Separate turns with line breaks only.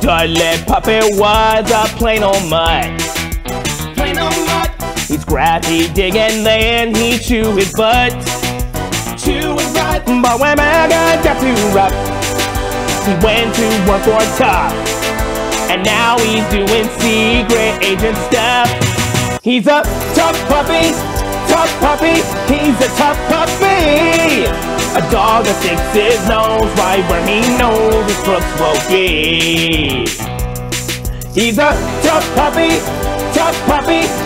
Dudley Puppy was a plain old mutt.
Plain old mutt.
He's scrappy, digging, then he chew his butt.
Chew his butt.
But when Megan got too rough, he went to work for Tough. And now he's doing secret agent stuff. He's a T.U.F.F. Puppy, T.U.F.F. Puppy, he's a T.U.F.F. Puppy. A dog that sticks his nose right where he knows his crooks will be. He's a T.U.F.F. Puppy, T.U.F.F. Puppy.